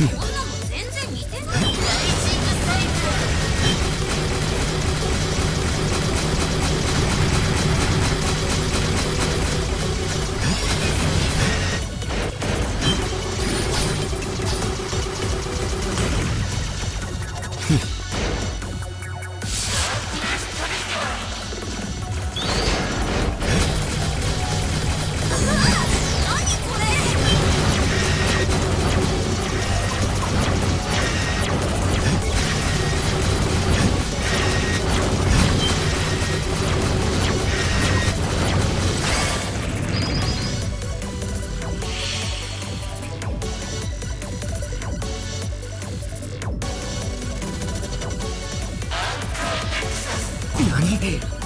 Hmm. 何